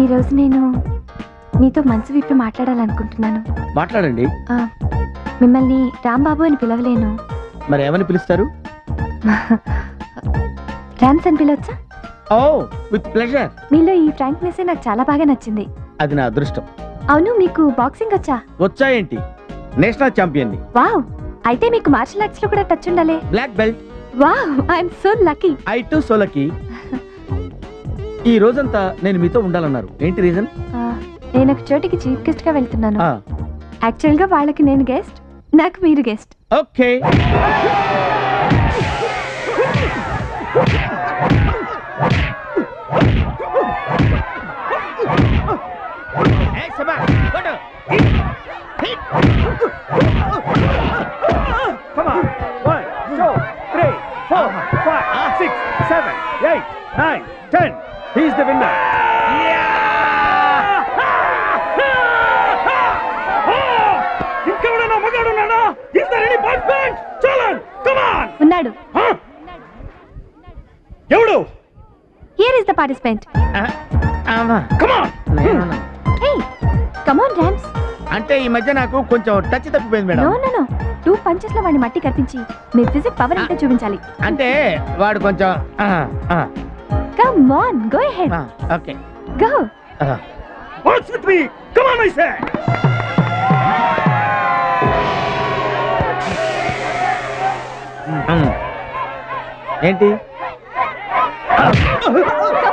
ఈరోజు నేను మీతో మనసు విప్పి మాట్లాడాలనుకుంటున్నాను. మాట్లాడండి. ఆ, మిమ్మల్ని రాంబాబు అని పిలవలేను. మరి ఏమని పిలుస్తారు? రామ్స్ అని పిలవచ్చా? Oh with pleasure. మీలో ఈ ఫ్రాంక్నెస్ నాకు చాలా బాగా నచ్చింది. అది నా అదృష్టం. అవును మీకు బాక్సింగ్ వచ్చా? వచ్చా ఏంటి? నేషనల్ ఛాంపియన్ని వావ్ అయితే మీకు మార్షల్ ఆర్ట్స్లో కూడా టచ్ ఉండాలి. Black belt. Wow I'm so lucky. I too సోలకి ఈ రోజంతా నేను మీతో ఉండాలన్నారు. ఏంటి రీజన్? నేను ఒక చోటికి చీఫ్ గెస్ట్గా వెళ్తున్నాను. యాక్చువల్గా వాళ్ళకి నేను గెస్ట్ నాకు మీరు guest. Okay. Come on. One, two, three, four, five, six, seven, eight, ఎవడు? Here is the participant come on hey come on Rams అంటే ఈ మధ్య నాకు కొంచెం టచ్ తప్పిపోయింది no madam no no two పంచెస్లో వాడిని మట్టి కనిపించి మీ ఫిజిక్ పవర్ అంటే చూపించాలి. అంటే వాడు కొంచెం ఆ, ఆ, కమ్ ఆన్ గో హెడ్ ఆ, okay go. What's with me come on I say. ఏంటి? Ah!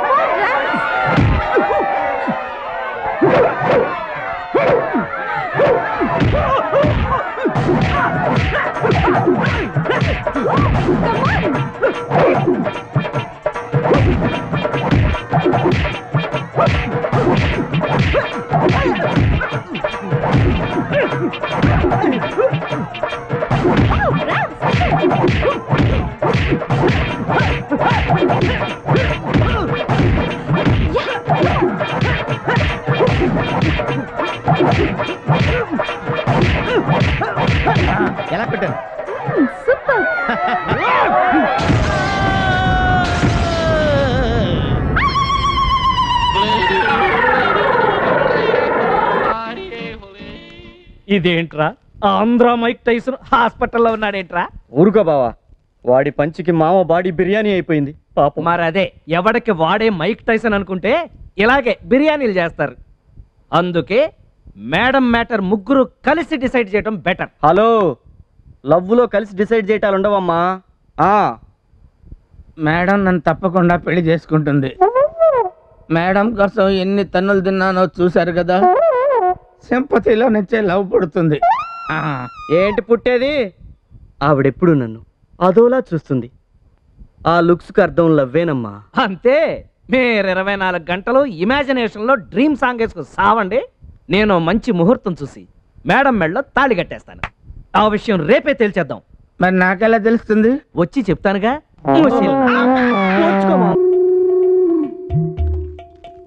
ఎలా పెట్టాను? సూపర్. ఇదేంట్రా? ఆంధ్ర మైక్ టైసన్ హాస్పిటల్లో ఉన్నాడేంట్రా? ఊరుకో బావా వాడి పంచికి మామ బాడీ బిర్యానీ అయిపోయింది. పాపం. మరి అదే ఎవడికి వాడే మైక్ టైసన్ అనుకుంటే ఇలాగే బిర్యానీలు చేస్తారు. అందుకే మేడం మ్యాటర్ ముగ్గురు కలిసి డిసైడ్ చేయడం బెటర్. హలో లవ్వులో కలిసి డిసైడ్ చేయటాలు ఉండవమ్మా ఆ మేడం నన్ను తప్పకుండా పెళ్ళి చేసుకుంటుంది. మేడం కోసం ఎన్ని తన్నులు తిన్నానో చూశారు కదా? సింపతిలో నుంచే లవ్ పుడుతుంది. ఆ, ఏంటి పుట్టేది? ఆవిడెప్పుడు నన్ను అదోలా చూస్తుంది. ఆ లుక్స్కి అర్థం లవ్వేనమ్మా. అంతే. మీరు ఇరవై నాలుగు గంటలు ఇమాజినేషన్లో డ్రీమ్ సాంగ్ వేసుకుని సావండి. నేను మంచి ముహూర్తం చూసి మేడం మెడలో తాళి కట్టేస్తాను. ఆ విషయం రేపే తేల్చేద్దాం. మరి నాకెలా తెలుస్తుంది? వచ్చి చెప్తానుగా.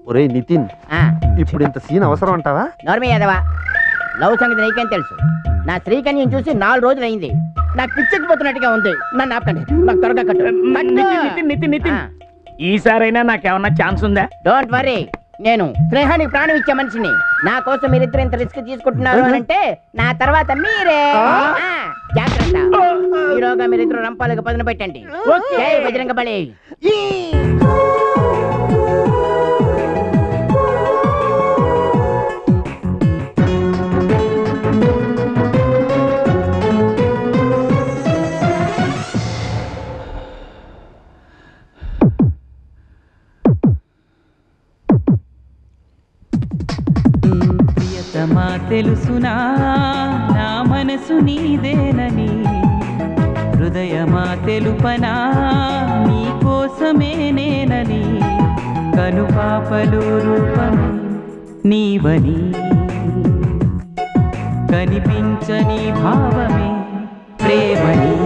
ఒరే నితిన్ ఇప్పుడు ఇంత సీన్ అవసరం అంటావా? నోర్మి యాదవా లవ్ సంగతి నీకేం తెలుసు? నా శ్రీకన్యం చూసి నాలుగు రోజులు అయింది. నాకు పిచ్చెక్కిపోతున్నట్టుగా ఉంది. నన్ను ఆపకండి. నాకు త్వరగా కట్టు. నితిన్, నితిన్, నితిన్. ఈసారైనా నాకేమన్నా ఛాన్స్ ఉందా? డోంట్ వరీ నేను స్నేహానికి ప్రాణం ఇచ్చే మనిషిని. నా కోసం మీరిద్దరు ఇంత రిస్క్ తీసుకుంటున్నారు అని అంటే నా తర్వాత మీరే. ఆ, జాగ్రత్త. ఈరోగా మీరిద్దరు రంపాలకు పదును పెట్టండి. జై బజరంగ బలి. నిజమా తెలుసునా? నా మనసు నీదేనని. హృదయమా తెలుపనా? నీ కోసమే నేనని. కనుపాపలు రూపమే నీవని. కనిపించని భావమే ప్రేమని.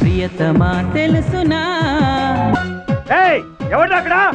ప్రియతమా తెలుసునా? ఎవడు అక్కడ?